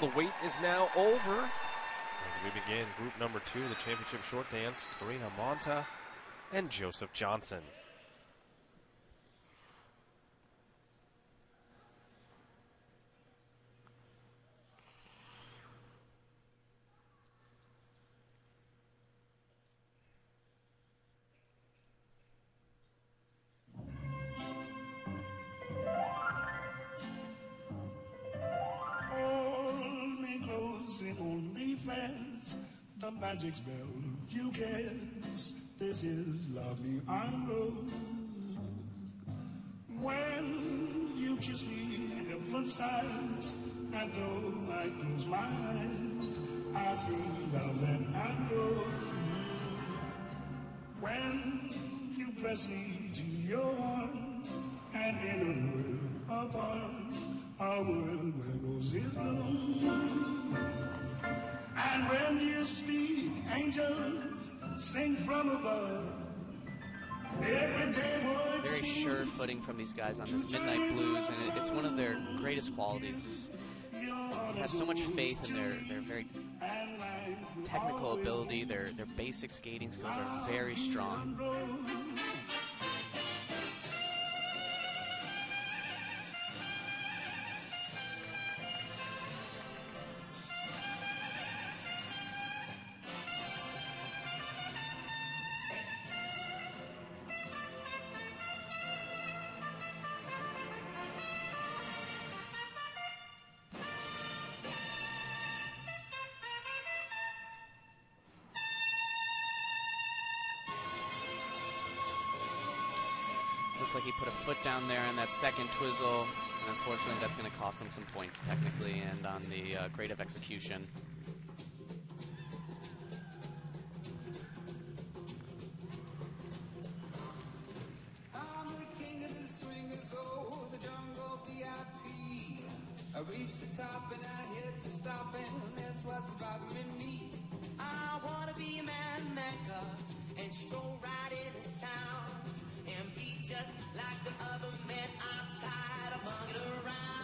Well, the wait is now over as we begin group number two, the championship short dance. Karina Manta and Joseph Johnson. The magic spell. You guess this is lovely. And rose when you kiss me different sides and though I close my eyes. I see love and rose when you press me to your heart and in a world apart a world where roses bloom and when you speak, angels sing from above. Very sure footing from these guys on this Midnight Blues, and it's one of their greatest qualities. It has so much faith in their, their very technical ability. Their, their basic skating skills are very strong. Looks like he put a foot down there in that second twizzle. And unfortunately, that's going to cost him some points technically and on the uh, grade of execution. I reached the top and I hit to stop and that's what's bothering me. I wanna be a man maker and stroll right into town and be just like the other men outside of bugging around.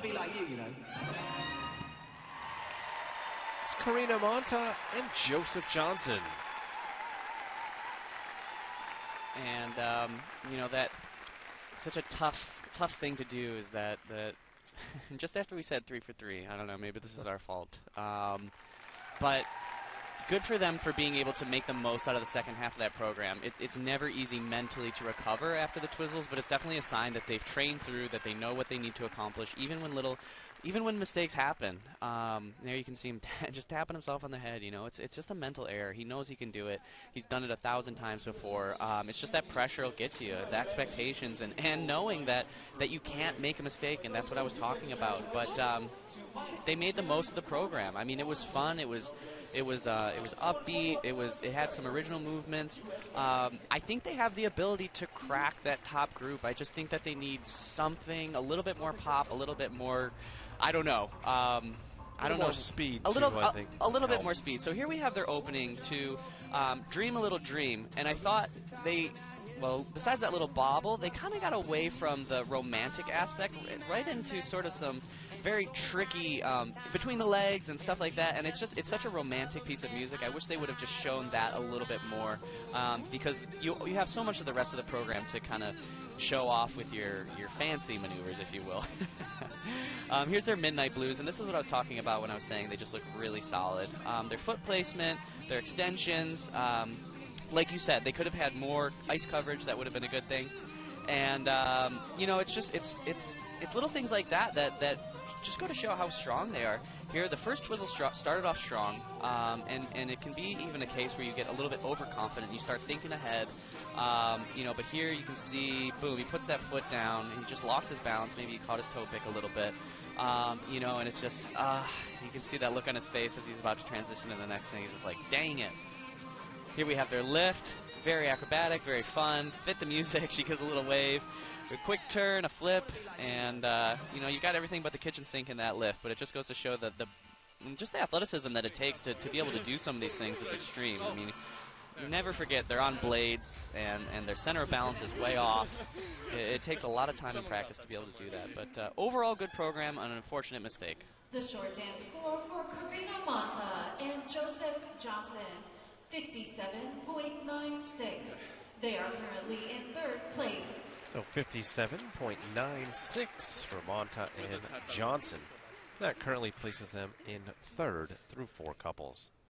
To be like you, you know. It's Karina Manta and Joseph Johnson. And um, you know that such a tough, tough thing to do is that that just after we said three for three, I don't know, maybe this is our fault. Um, but good for them for being able to make the most out of the second half of that program. It's, it's never easy mentally to recover after the Twizzles, but it's definitely a sign that they've trained through, that they know what they need to accomplish, even when little, even when mistakes happen. Um, there you can see him just tapping himself on the head. You know, it's it's just a mental error. He knows he can do it. He's done it a thousand times before. Um, it's just that pressure will get to you, the expectations, and, and knowing that that you can't make a mistake, and that's what I was talking about. But um, they made the most of the program. I mean, it was fun. It was it was uh, it was upbeat. It was it had some original movements. Um, I think they have the ability to crack that top group. I just think that they need something a little bit more pop, a little bit more. I don't know. Um, I don't more know speed, A little, too, a- a, little bit more speed. So here we have their opening to um, "Dream a Little Dream," and I thought they well, besides that little bobble, they kind of got away from the romantic aspect right into sort of some very tricky um, between the legs and stuff like that. And it's just it's such a romantic piece of music. I wish they would have just shown that a little bit more um, because you you have so much of the rest of the program to kind of show off with your your fancy maneuvers, if you will. um, here's their midnight blues, and this is what I was talking about when I was saying they just look really solid. Um, their foot placement, their extensions. Um, like you said, they could have had more ice coverage. That would have been a good thing. and um, you know, it's just it's it's it's little things like that that that just go to show how strong they are. Here, the first twizzle started off strong, um, and and it can be even a case where you get a little bit overconfident. You start thinking ahead, um, you know. But here you can see, boom, he puts that foot down. He just lost his balance. Maybe he caught his toe pick a little bit, um, you know. And it's just, uh, you can see that look on his face as he's about to transition to the next thing. He's just like, dang it. Here we have their lift. Very acrobatic, very fun. Fit the music. She gives a little wave. A quick turn, a flip, and uh, you know you got everything but the kitchen sink in that lift. But it just goes to show that the just the athleticism that it takes to, to be able to do some of these things is extreme. I mean, you never forget they're on blades and, and their center of balance is way off. It, it takes a lot of time and practice to be able to do that. But uh, overall, good program, an unfortunate mistake. The short dance score for Karina Manta and Joseph Johnson, 57.96. They are currently in third place. So 57.96 for Manta and Johnson. That currently places them in third through four couples.